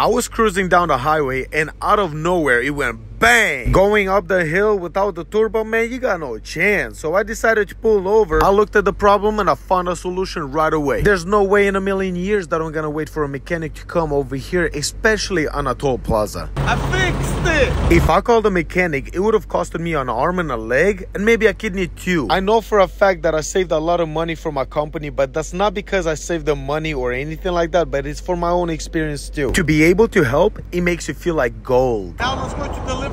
I was cruising down the highway and out of nowhere it went bang. Going up the hill without the turbo, man, you got no chance. So I decided to pull over. I looked at the problem and I found a solution right away. There's no way in a million years that I'm gonna wait for a mechanic to come over here, especially on a toll plaza. I fixed it! If I called a mechanic, it would have costed me an arm and a leg and maybe a kidney too. I know for a fact that I saved a lot of money for my company, but that's not because I saved the money or anything like that, but it's for my own experience too. To be able to help, it makes you feel like gold. Now let's go to delivery